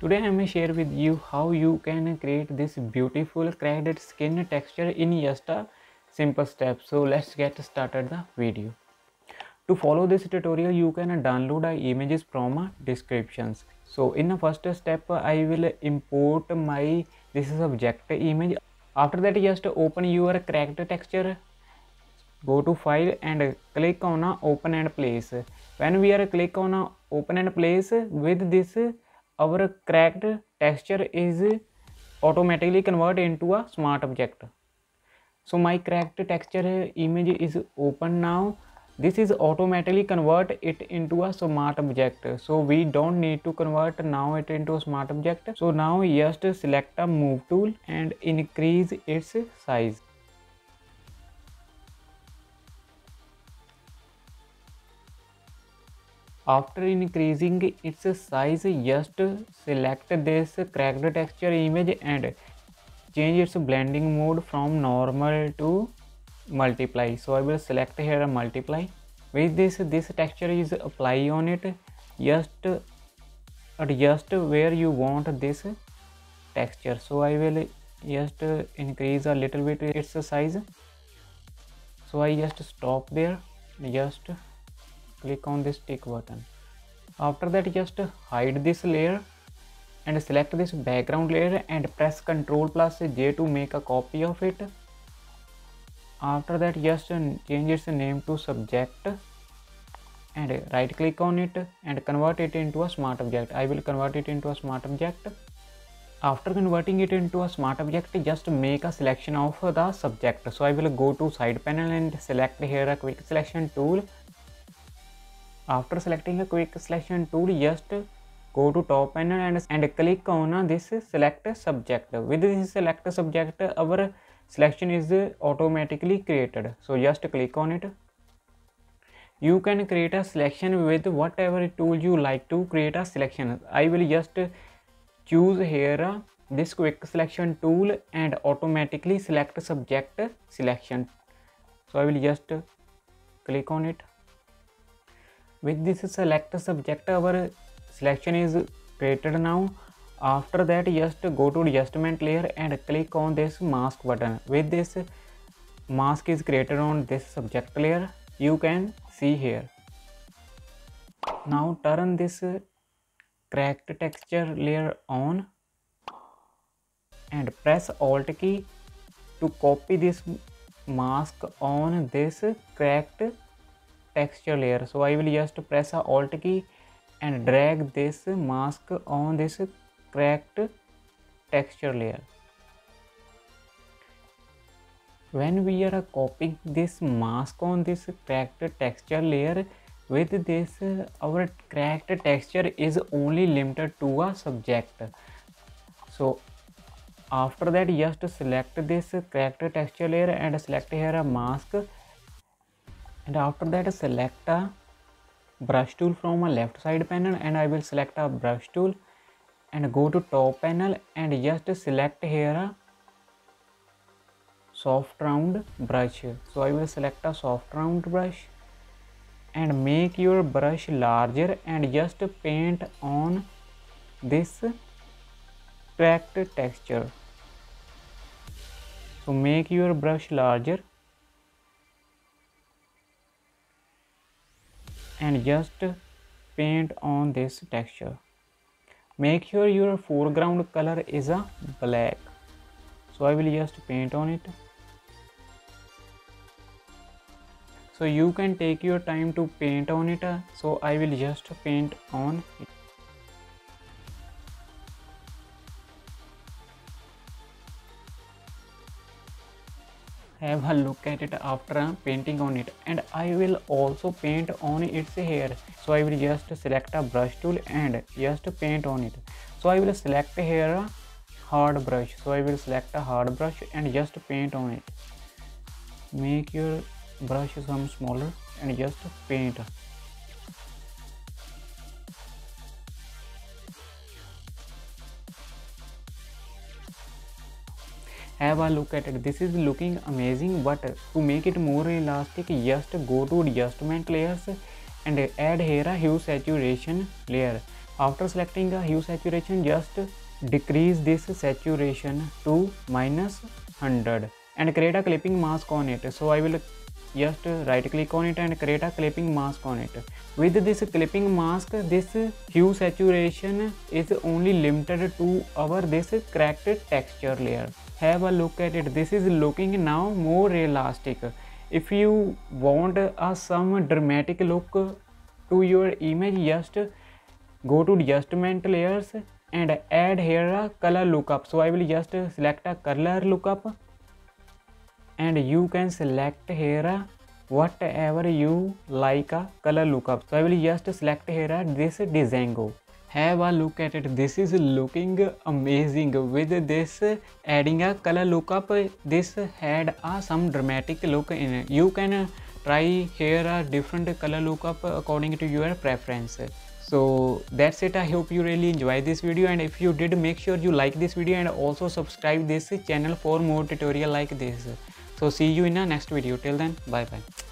Today I am share with you how you can create this beautiful cracked skin texture in just a simple step. So let's get started the video. To follow this tutorial you can download images from descriptions. So in the first step I will import my this is object image. After that just open your cracked texture go to file and click on open and place when we are click on open and place with this our cracked texture is automatically convert into a smart object so my cracked texture image is open now this is automatically convert it into a smart object so we don't need to convert now it into a smart object so now just select a move tool and increase its size After increasing its size, just select this cracked texture image and change its blending mode from normal to multiply. So I will select here multiply. With this, this texture is apply on it. Just adjust where you want this texture. So I will just increase a little bit its size. So I just stop there. Just click on this tick button. After that just hide this layer and select this background layer and press ctrl plus j to make a copy of it. After that just change its name to subject and right click on it and convert it into a smart object. I will convert it into a smart object. After converting it into a smart object just make a selection of the subject. So i will go to side panel and select here a quick selection tool after selecting a quick selection tool, just go to top panel and, and click on uh, this select subject. With this select subject, our selection is automatically created. So just click on it. You can create a selection with whatever tool you like to create a selection. I will just choose here uh, this quick selection tool and automatically select subject selection. So I will just click on it with this select subject our selection is created now. After that just go to adjustment layer and click on this mask button. With this mask is created on this subject layer you can see here. Now turn this cracked texture layer on and press alt key to copy this mask on this cracked texture layer. So I will just press a alt key and drag this mask on this cracked texture layer. When we are copying this mask on this cracked texture layer with this our cracked texture is only limited to a subject. So after that just select this cracked texture layer and select here a mask and after that select a brush tool from a left side panel and I will select a brush tool and go to top panel and just select here a soft round brush. So I will select a soft round brush and make your brush larger and just paint on this cracked texture. So make your brush larger and just paint on this texture. Make sure your foreground color is a black. So i will just paint on it. So you can take your time to paint on it. So i will just paint on it have a look at it after painting on it. And I will also paint on its hair. So I will just select a brush tool and just paint on it. So I will select here a hard brush. So I will select a hard brush and just paint on it. Make your brush some smaller and just paint have a look at it. This is looking amazing but to make it more elastic just go to adjustment layers and add here a hue saturation layer. After selecting a hue saturation just decrease this saturation to minus 100 and create a clipping mask on it. So i will just right click on it and create a clipping mask on it. With this clipping mask this hue saturation is only limited to our this cracked texture layer have a look at it. This is looking now more realistic. If you want a some dramatic look to your image just go to adjustment layers and add here a color lookup. So i will just select a color lookup and you can select here whatever you like a color lookup. So i will just select here this Django have a look at it. This is looking amazing. With this adding a color lookup this had a some dramatic look in it. You can try here a different color lookup according to your preference. So that's it. I hope you really enjoy this video. And if you did make sure you like this video and also subscribe this channel for more tutorial like this. So see you in the next video. Till then bye bye